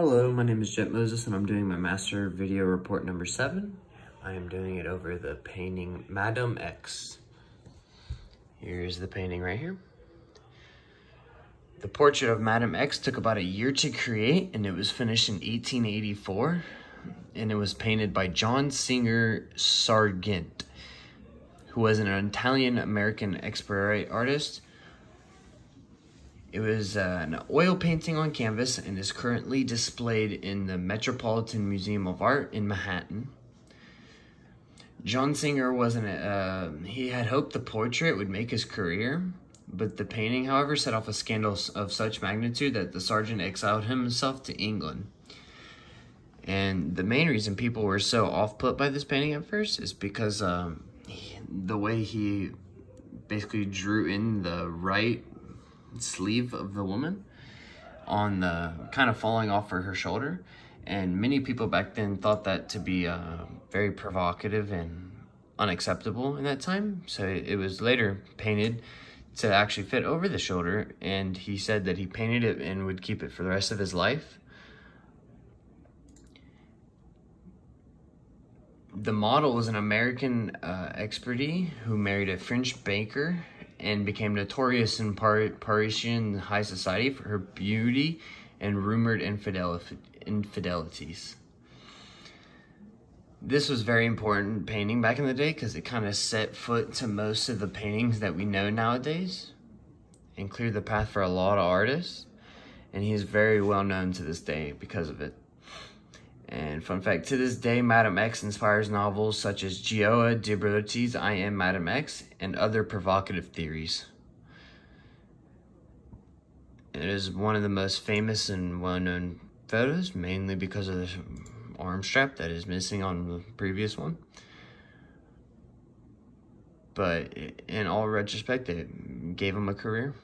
Hello, my name is Jet Moses and I'm doing my master video report number seven. I am doing it over the painting Madame X. Here's the painting right here. The portrait of Madame X took about a year to create and it was finished in 1884 and it was painted by John Singer Sargent who was an Italian-American expert artist it was uh, an oil painting on canvas and is currently displayed in the Metropolitan Museum of Art in Manhattan. John Singer wasn't, uh, he had hoped the portrait would make his career, but the painting, however, set off a scandal of such magnitude that the Sargent exiled himself to England. And the main reason people were so off put by this painting at first is because um, he, the way he basically drew in the right sleeve of the woman on the kind of falling off for her shoulder. And many people back then thought that to be uh, very provocative and unacceptable in that time. So it was later painted to actually fit over the shoulder. And he said that he painted it and would keep it for the rest of his life. The model was an American uh, expertee who married a French banker and became notorious in Par Parisian high society for her beauty and rumored infidel infidelities. This was very important painting back in the day because it kind of set foot to most of the paintings that we know nowadays and cleared the path for a lot of artists. And he is very well known to this day because of it. And fun fact, to this day, Madame X inspires novels such as Gioia de I Am Madame X and other provocative theories. It is one of the most famous and well-known photos, mainly because of the arm strap that is missing on the previous one. But in all retrospect, it gave him a career.